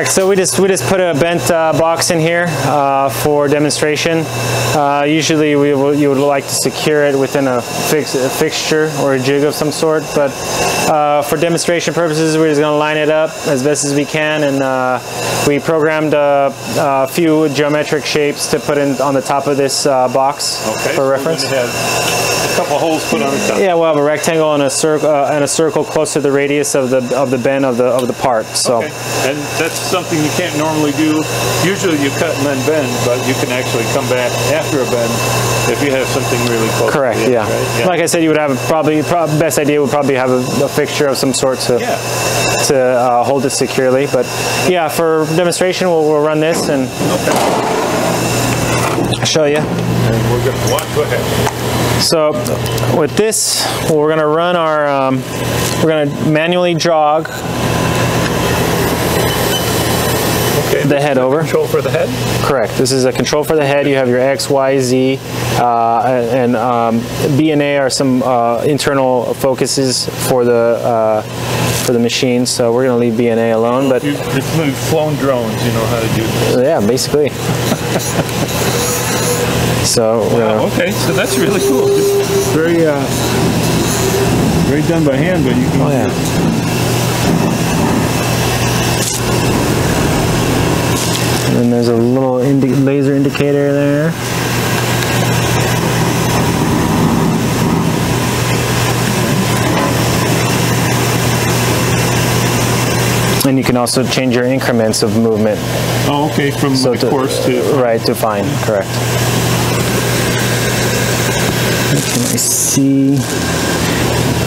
Correct. So we just we just put a bent uh, box in here uh, for demonstration. Uh, usually we will, you would like to secure it within a, fix, a fixture or a jig of some sort, but uh, for demonstration purposes, we're just going to line it up as best as we can, and uh, we programmed a, a, few geometric shapes to put in on the top of this uh, box okay, for so reference. a couple holes put on the top. Yeah, we'll have a rectangle and a circle and a circle close to the radius of the of the bend of the of the part. So. Okay. And that's something you can't normally do. Usually you cut and then bend, but you can actually come back after a bend if you have something really close. Correct. Yeah. right? yeah. Like I said, you would have a, probably best idea would probably have a, a fixture of some sort to Yeah. to uh, hold it securely. But yeah, for demonstration, we'll, we'll run this and show you. And we're gonna watch. Go ahead. So with this, we're gonna run our, um, we're gonna manually jog Okay. the head over. Control for the head. Correct. This is a control for the head. You have your X, Y, Z, uh, and um, B and A are some uh, internal focuses for the uh, for the machine. So we're going to leave B and A alone. But You, you've flown drones. You know how to do this. yeah, basically. so Wow. gonna, Okay. So that's really cool. Just very, uh, very done by hand, but you can. oh yeah. And then there's a little indi laser indicator there. And you can also change your increments of movement. Oh, okay. From So like to- coarse to. Uh, right, to fine, correct. Can I see?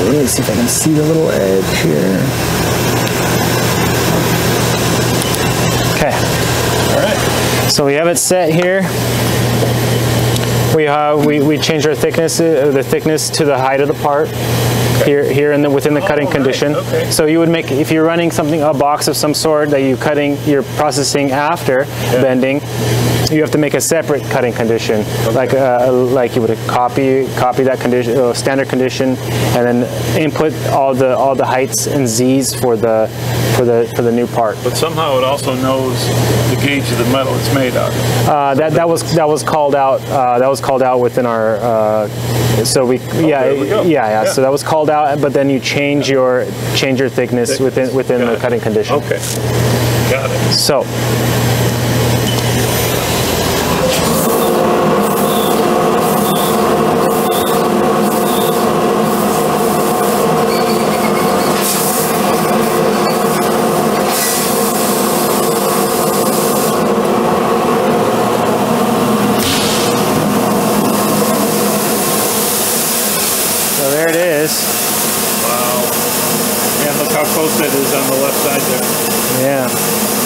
Let me see if I can see the little edge here. Okay, All right. so we have it set here. We have we, we change our thickness uh, the thickness to the height of the part here here in the within the cutting Oh, right, condition. okay. So you would make if you're running something a box of some sort that you're cutting you're processing after bending, you have to make a separate cutting condition like uh, like you would copy copy that condition uh, standard condition and then input all the all the heights and z's for the for the for the new part. But somehow it also knows the gauge of the metal it's made out of. Uh, that that was that was called out. Uh, that was called out within our. Uh, so we yeah we yeah yeah. Yeah. So that was called out, but then you change your change your thickness, within within Got the it. cutting condition. Okay. Got it. So there it is. Wow. And look how close that is on the left side there. Yeah.